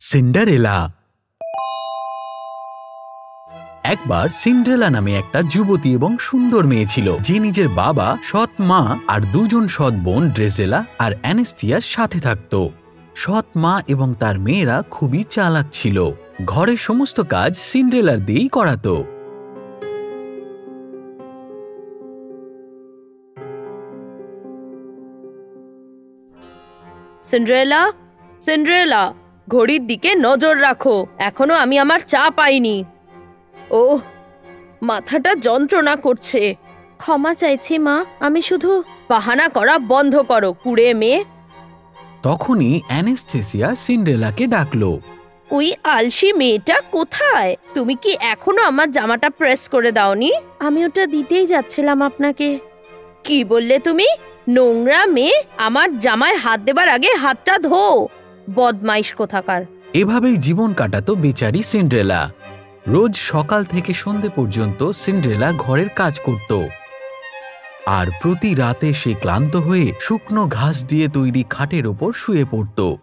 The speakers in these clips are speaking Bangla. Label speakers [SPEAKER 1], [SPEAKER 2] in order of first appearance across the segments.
[SPEAKER 1] সিন্ডারেলা। একবার সিন্ড্রেলা নামে একটা যুবতী এবং সুন্দর মেয়ে ছিল। যে নিজের বাবা, সৎ মা আর দুজন সৎ বোন ড্রেজেলা আর অ্যানেস্তিয়ার সাথে থাকত। সৎ মা এবং তার মেয়েরা খুবই চালাক ছিল। ঘরের সমস্ত কাজ সিন্ড্রেলার দিয়েই করাতো।
[SPEAKER 2] সিন্ড্রেলা সিন্ড্রেলা ঘড়ির দিকে নজর রাখো। এখনও আমি আমার চা পাইনি। ও মাথাটা যন্ত্রণা করছে। ক্ষমা চাইছি মা আমি শুধু বাহানা করা বন্ধ করো কুড়ে মেয়ে
[SPEAKER 1] তখনই অ্যানেস্থেসিয়া সিন্ড্রেলাকে ডাকলো।
[SPEAKER 2] ওই আলসি মেয়েটা কোথায়? তুমি কি এখনও আমার জামাটা প্রেস করে দাওনি? আমি ওটা দিতেই যাচ্ছিলাম আপনাকে। কি বললে তুমি? নোংরা মেয়ে, আমার জামায় হাত দেবার আগে হাতটা ধো। বদমাইশ কোথাকার।
[SPEAKER 1] এভাবেই জীবন কাটাতো বেচারি সিন্ড্রেলা। রোজ সকাল থেকে সন্ধে পর্যন্ত সিন্ড্রেলা ঘরের কাজ করত। আর প্রতি রাতে সে ক্লান্ত হয়ে শুকনো ঘাস দিয়ে তৈরি খাটের ওপর শুয়ে পড়ত।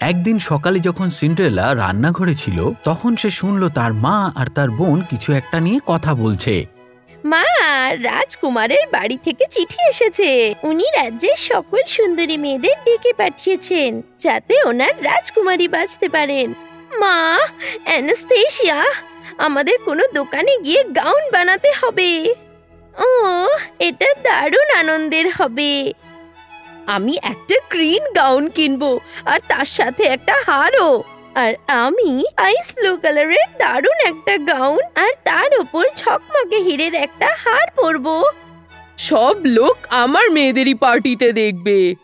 [SPEAKER 1] একদিন সকালে যখন সিন্ড্রেলা রান্নাঘরে ছিল, তখন সে শুনল তার মা আর তার বোন কিছু একটা নিয়ে কথা বলছে।
[SPEAKER 2] মা, রাজকুমারের বাড়ি থেকে চিঠি এসেছে। উনি রাজ্যের সকল সুন্দরী মেয়েদের ডেকে পাঠিয়েছেন, যাতে ওনার রাজকুমারী বাঁচতে পারেন। মা, অ্যানাস্তেশিয়া, আমাদের কোনো দোকানে গিয়ে গাউন বানাতে হবে। ও এটা দারুণ আনন্দের হবে। আমি একটা গ্রিন গাউন কিনবো, আর তার সাথে একটা হারও। আর আমি আইস ব্লু কালারের দারুণ একটা গাউন আর তার ওপর ছকমকে হিরের একটা হার পরবো।
[SPEAKER 3] সব লোক আমার মেয়েদেরই পার্টিতে দেখবে।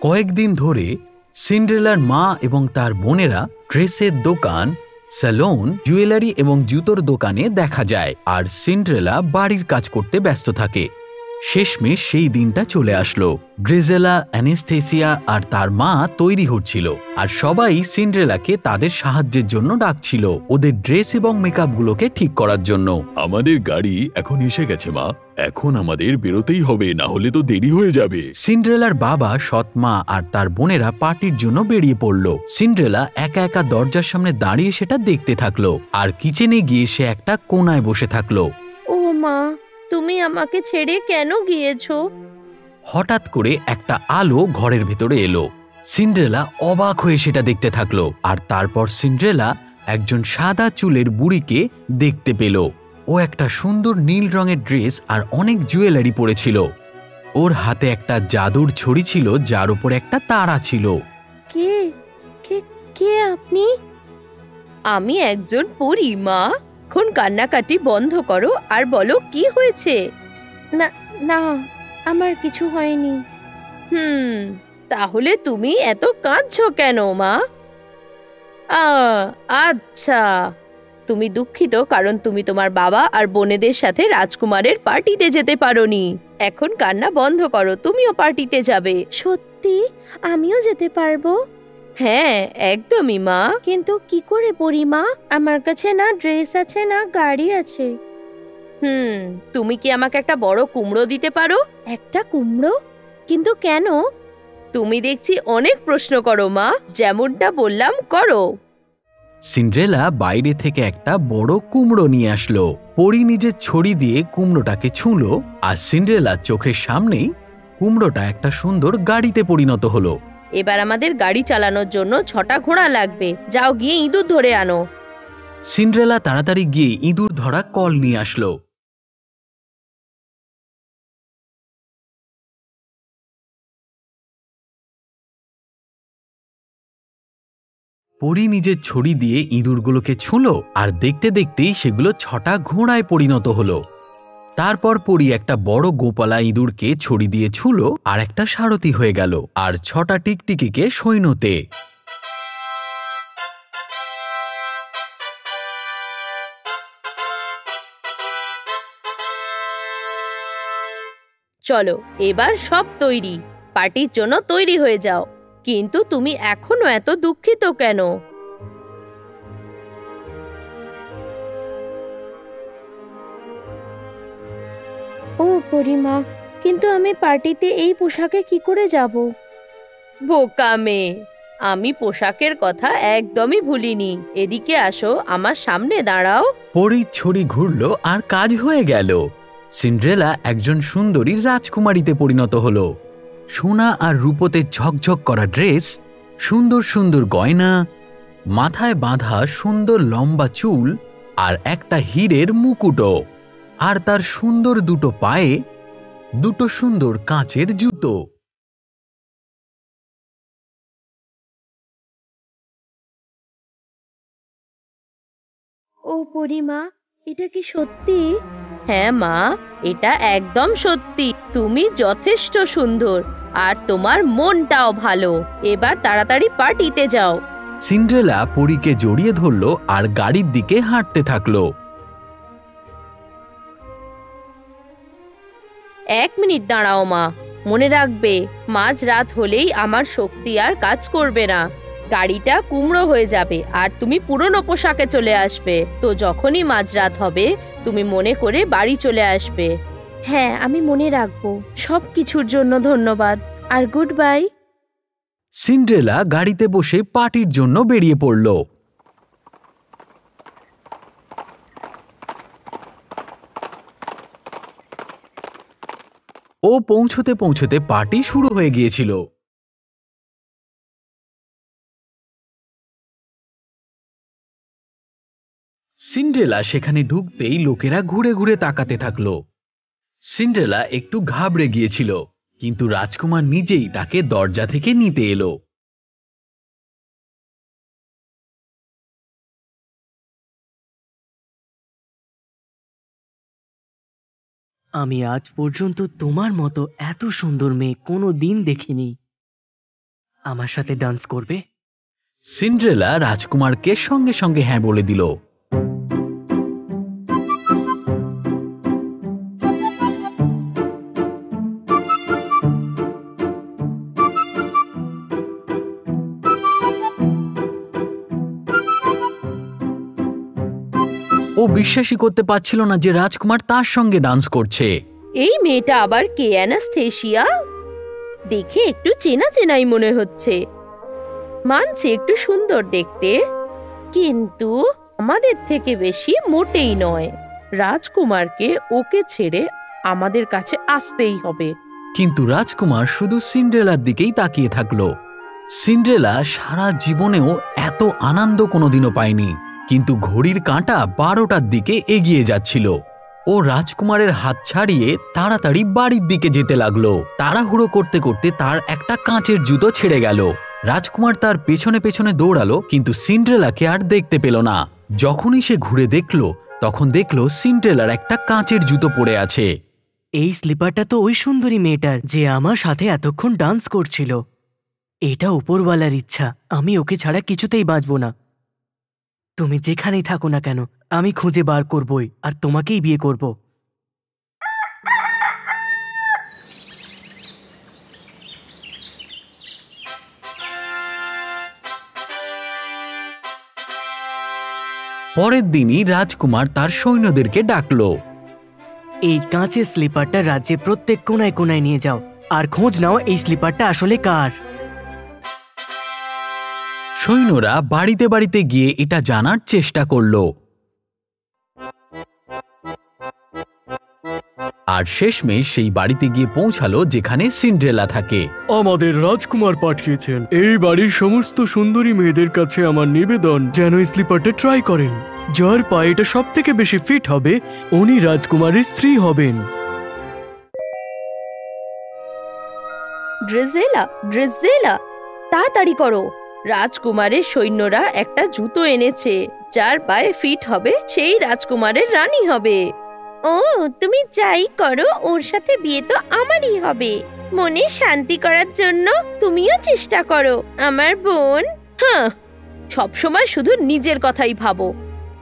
[SPEAKER 1] কয়েকদিন ধরে সিন্ড্রেলার মা এবং তার বোনেরা ড্রেসের দোকান স্যালন জুয়েলারি এবং জুতোর দোকানে দেখা যায় আর সিন্ড্রেলা বাড়ির কাজ করতে ব্যস্ত থাকে। শেষমেশ সেই দিনটা চলে আসলো। গ্রিজেলা অ্যানেস্থেসিয়া আর তার মা তৈরি হচ্ছিল আর সবাই সিন্ড্রেলাকে তাদের সাহায্যের জন্য ডাকছিল ওদের ড্রেস এবং মেকআপগুলোকে ঠিক করার জন্য।
[SPEAKER 4] আমাদের গাড়ি এখন এসে গেছে মা। এখন আমাদের বেরোতেই হবে না হলে তো দেরি হয়ে যাবে।
[SPEAKER 1] সিন্ড্রেলার বাবা সৎ মা আর তার বোনেরা পার্টির জন্য বেরিয়ে পড়ল। সিন্ড্রেলা একা একা দরজার সামনে দাঁড়িয়ে সেটা দেখতে থাকল আর কিচেনে গিয়ে সে একটা কোনায় বসে থাকল।
[SPEAKER 2] আমাকে ছেড়ে কেন গিয়েছ?
[SPEAKER 1] হঠাৎ করে একটা আলো ঘরের ভেতরে এলো। সিন্ড্রেলা অবাক হয়ে সেটা দেখতে থাকল আর তারপর সিন্ড্রেলা একজন সাদা চুলের বুড়িকে দেখতে পেল। ও একটা সুন্দর নীল রঙের ড্রেস আর অনেক জুয়েলারি পরেছিল। ওর হাতে একটা জাদুর ছড়ি ছিল যার উপর একটা তারা ছিল।
[SPEAKER 2] কে? কে কে আপনি? আমি একজন পরী মা। এখন কান্নাকাটি বন্ধ করো আর বলো কি হয়েছে? না না আমার কিছু হয়নি। হুম তাহলে তুমি এত কাঁদছো কেন মা? আচ্ছা। তুমি দুঃখিত কারণ তুমি তোমার বাবা আর বোনেদের সাথে রাজকুমারের পার্টিতে যেতে পারোনি। এখন কান্না বন্ধ করো তুমিও পার্টিতে যাবে। সত্যি? আমিও যেতে পারব? হ্যাঁ একদমই মা। কিন্তু কি করে পড়ি মা? আমার কাছে না ড্রেস আছে না গাড়ি আছে। হুম তুমি কি আমাকে একটা বড় কুমড়ো দিতে পারো? একটা কুমড়ো? কিন্তু কেন? তুমি দেখছি অনেক প্রশ্ন করো মা যেমনটা বললাম করো।
[SPEAKER 1] সিন্ড্রেলা বাইরে থেকে একটা বড় কুমড়ো নিয়ে আসলো। পরি নিজের ছড়ি দিয়ে কুমড়োটাকে ছুঁলো আর সিন্ড্রেলা চোখের সামনেই কুমড়োটা একটা সুন্দর গাড়িতে পরিণত হলো।
[SPEAKER 2] এবার আমাদের গাড়ি চালানোর জন্য ছটা ঘোড়া লাগবে। যাও গিয়ে ইঁদুর ধরে আনো।
[SPEAKER 1] সিন্ড্রেলা তাড়াতাড়ি গিয়ে ইঁদুর ধরা কল নিয়ে আসলো। পরি নিজের ছড়ি দিয়ে ইঁদুরগুলোকে ছুঁলো আর দেখতে দেখতেই সেগুলো ছটা ঘোড়ায় পরিণত হলো। তারপর পরি একটা বড় গোপালা ইঁদুরকে ছড়ি দিয়ে ছুঁলো আর একটা সারথি হয়ে গেল আর ছটা টিকটিকিকে সৈন্যতে।
[SPEAKER 2] চলো, এবার সব তৈরি। পার্টির জন্য তৈরি হয়ে যাও। কিন্তু তুমি এখনও এত দুঃখিত কেন? ও পরিমা কিন্তু আমি পার্টিতে এই পোশাকে কি করে যাব? বোকা মেয়ে আমি পোশাকের কথা একদমই ভুলিনি। এদিকে আসো আমার সামনে দাঁড়াও।
[SPEAKER 1] পরীর ছড়ি ঘুরল আর কাজ হয়ে গেল। সিন্ড্রেলা একজন সুন্দরী রাজকুমারীতে পরিণত হলো। সোনা আর রূপোতে ঝকঝক করা ড্রেস সুন্দর সুন্দর গয়না মাথায় বাঁধা সুন্দর লম্বা চুল আর একটা হীরের মুকুটও। আর তার সুন্দর দুটো পায়ে দুটো সুন্দর কাঁচের জুতো।
[SPEAKER 2] ও পরিমা এটা কি সত্যি? হ্যাঁ মা এটা একদম সত্যি। তুমি যথেষ্ট সুন্দর আর তোমার মনটাও ভালো। এবার তাড়াতাড়ি পার্টিতে যাও।
[SPEAKER 1] সিন্ড্রেলা পরীকে জড়িয়ে ধরল আর গাড়ির দিকে হাঁটতে থাকল।
[SPEAKER 2] এক মিনিট দাঁড়াও মা। মনে রাখবে মাঝ রাত হলেই আমার শক্তি আর কাজ করবে না। গাড়িটা কুমড়ো হয়ে যাবে আর তুমি পুরনো পোশাকে চলে আসবে। তো যখনই মাঝরাত হবে তুমি মনে করে বাড়ি চলে আসবে। হ্যাঁ আমি মনে রাখব। সব কিছুর জন্য ধন্যবাদ। আর গুড বাই।
[SPEAKER 1] সিন্ড্রেলা গাড়িতে বসে পার্টির জন্য বেরিয়ে পড়ল। ও পৌঁছতে পৌঁছতে পার্টি শুরু হয়ে গিয়েছিল। সিন্ড্রেলা সেখানে ঢুকতেই লোকেরা ঘুরে ঘুরে তাকাতে থাকল। সিন্ড্রেলা একটু ঘাবড়ে গিয়েছিল, কিন্তু রাজকুমার নিজেই তাকে দরজা থেকে নিতে এলো।
[SPEAKER 5] আমি আজ পর্যন্ত তোমার মতো এত সুন্দর মেয়ে কোনো দিন দেখিনি। আমার সাথে ডান্স করবে?
[SPEAKER 1] সিন্ড্রেলা রাজকুমারকে সঙ্গে সঙ্গে হ্যাঁ বলে দিল। বিশ্বাসই করতে পারছিল না যে রাজকুমার তার সঙ্গে ডান্স করছে।
[SPEAKER 2] এই মেয়েটা আবার কে অ্যানাস্থেশিয়া? দেখে একটু চেনা চেনাই মনে হচ্ছে। মানছে একটু সুন্দর দেখতে কিন্তু আমাদের থেকে বেশি মোটেই নয়। রাজকুমারকে ওকে ছেড়ে আমাদের কাছে আসতেই হবে।
[SPEAKER 1] কিন্তু রাজকুমার শুধু সিন্ড্রেলার দিকেই তাকিয়ে থাকল। সিন্ড্রেলা সারা জীবনেও এত আনন্দ কোনোদিনও পায়নি। কিন্তু ঘড়ির কাঁটা বারোটার দিকে এগিয়ে যাচ্ছিল। ও রাজকুমারের হাত ছাড়িয়ে তাড়াতাড়ি বাড়ির দিকে যেতে লাগল। তাড়াহুড়ো করতে করতে তার একটা কাঁচের জুতো ছেড়ে গেল। রাজকুমার তার পেছনে পেছনে দৌড়ালো, কিন্তু সিন্ড্রেলাকে আর দেখতে পেল না। যখনই সে ঘুরে দেখল, তখন দেখল সিন্ড্রেলার একটা কাঁচের জুতো পড়ে আছে।
[SPEAKER 5] এই স্লিপারটা তো ওই সুন্দরী মেয়েটার, যে আমার সাথে এতক্ষণ ডান্স করছিল। এটা উপরওয়ালার ইচ্ছা, আমি ওকে ছাড়া কিছুতেই বাঁচব না। তুমি যেখানেই থাকো না কেন আমি খুঁজে বার করবই আর তোমাকেই বিয়ে করব।
[SPEAKER 1] পরের দিনই রাজকুমার তার সৈন্যদেরকে ডাকলো।
[SPEAKER 5] এই কাঁচের স্লিপারটা রাজ্যে প্রত্যেক কোনায় কোনায় নিয়ে যাও আর খোঁজ নাও এই স্লিপারটা আসলে কার।
[SPEAKER 1] সৈন্যরা বাড়িতে বাড়িতে গিয়ে এটা জানার চেষ্টা করল। আর শেষমেশ সেই বাড়িতে গিয়ে পৌঁছালো যেখানে সিন্ড্রেলা থাকে।
[SPEAKER 6] আমাদের রাজকুমার পাঠিয়েছেন। এই বাড়ির সমস্ত সুন্দরী মেয়েদের কাছে আমার নিবেদন যেন স্লিপারটা ট্রাই করেন। যার পায়ে এটা সব থেকে বেশি ফিট হবে উনি রাজকুমারের স্ত্রী হবেন।
[SPEAKER 2] ড্রেজেলা ড্রেজেলা তাড়াতাড়ি করো। রাজকুমারের সৈন্যরা একটা জুতো এনেছে যার পায়ে ফিট হবে সেই রাজকুমারের রানী হবে। ও তুমি যাই করো ওর সাথে বিয়ে তো আমারই হবে। মনে শান্তি করার জন্য তুমিও চেষ্টা করো আমার বোন। হ্যাঁ সবসময় শুধু নিজের কথাই ভাবো।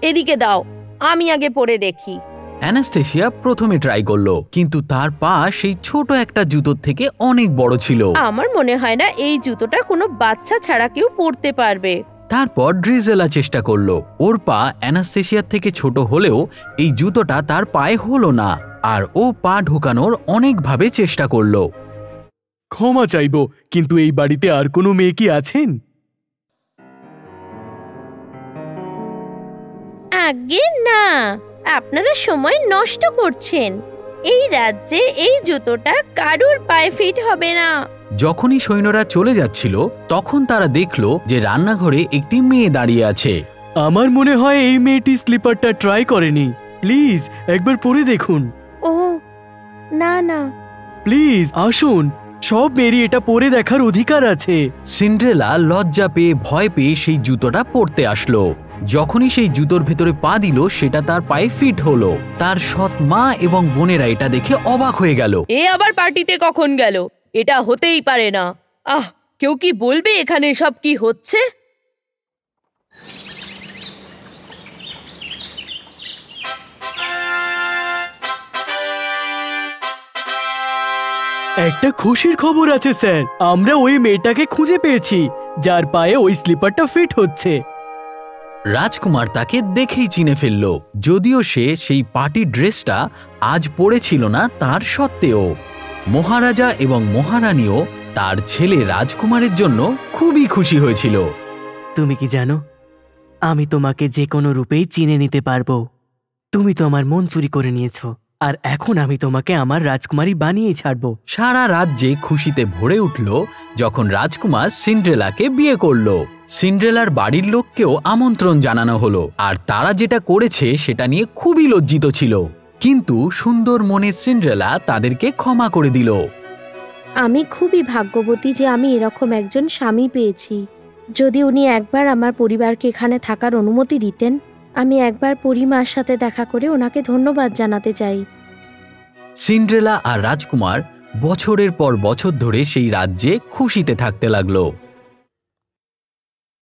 [SPEAKER 2] এদিকে দাও আমি আগে পড়ে দেখি।
[SPEAKER 1] অ্যানাস্থেসিয়া প্রথমে ট্রাই করল কিন্তু তার পা সেই ছোট একটা জুতোর থেকে অনেক বড় ছিল।
[SPEAKER 2] আমার মনে হয় না এই জুতোটা কোনো বাচ্চা ছাড়া কেউ পরতে পারবে।
[SPEAKER 1] তারপর ড্রিজেলা চেষ্টা করল। ওর পা অ্যানাস্থেসিয়ার থেকে ছোট হলেও এই জুতোটা তার পায়ে হলো না আর ও পা ঢোকানোর অনেকভাবে চেষ্টা করল।
[SPEAKER 6] ক্ষমা চাইব কিন্তু এই বাড়িতে আর কোনো মেয়ে কি আছেন?
[SPEAKER 2] আগে না। আপনারা সময় নষ্ট করছেন। এই রাজ্যে এই জুতোটা কারুর পায়ে ফিট হবে না।
[SPEAKER 1] যখনই সৈন্যরা চলে যাচ্ছিল তখন তারা দেখল যে রান্নাঘরে একটি মেয়ে দাঁড়িয়ে আছে।
[SPEAKER 6] আমার মনে হয় এই মেয়েটি স্লিপারটা ট্রাই করেনি। প্লিজ একবার পরে দেখুন।
[SPEAKER 2] ও না না।
[SPEAKER 6] প্লিজ আসুন। সব মেয়েরই এটা পরে দেখার অধিকার আছে।
[SPEAKER 1] সিন্ড্রেলা লজ্জা পেয়ে ভয় পেয়ে সেই জুতোটা পরতে আসলো। যখনই সেই জুতোর ভেতরে পা দিল সেটা তার পায়ে ফিট হলো। তার সৎ মা এবং বোনেরা এটা দেখে অবাক হয়ে গেল।
[SPEAKER 3] এ আবার পার্টিতে কখন গেল? এটা হতেই পারে না। আহ কেউ কি বলবে এখানে সব কি হচ্ছে?
[SPEAKER 6] একটা খুশির খবর আছে স্যার। আমরা ওই মেয়েটাকে খুঁজে পেয়েছি যার পায়ে ওই স্লিপারটা ফিট হচ্ছে।
[SPEAKER 1] রাজকুমার তাকে দেখেই চিনে ফেলল যদিও সে সেই পার্টি ড্রেসটা আজ পরেছিল না তার সত্ত্বেও। মহারাজা এবং মহারানীও তার ছেলে রাজকুমারের জন্য খুবই খুশি হয়েছিল।
[SPEAKER 5] তুমি কি জানো? আমি তোমাকে যে কোনো রূপেই চিনে নিতে পারব। তুমি তো আমার মন চুরি করে নিয়েছো আর এখন আমি তোমাকে আমার রাজকুমারী বানিয়ে ছাড়বো।
[SPEAKER 1] সারা রাজ্যে খুশিতে ভরে উঠল যখন রাজকুমার সিন্ড্রেলাকে বিয়ে করল। সিন্ড্রেলার বাড়ির লোককেও আমন্ত্রণ জানানো হলো আর তারা যেটা করেছে সেটা নিয়ে খুবই লজ্জিত ছিল। কিন্তু সুন্দর মনে সিন্ড্রেলা তাদেরকে ক্ষমা করে দিল।
[SPEAKER 2] আমি খুবই ভাগ্যবতী যে আমি এরকম একজন স্বামী পেয়েছি। যদি উনি একবার আমার পরিবারকে এখানে থাকার অনুমতি দিতেন আমি একবার পরিমার সাথে দেখা করে ওনাকে ধন্যবাদ জানাতে চাই।
[SPEAKER 1] সিন্ড্রেলা আর রাজকুমার বছরের পর বছর ধরে সেই রাজ্যে খুশিতে থাকতে লাগল।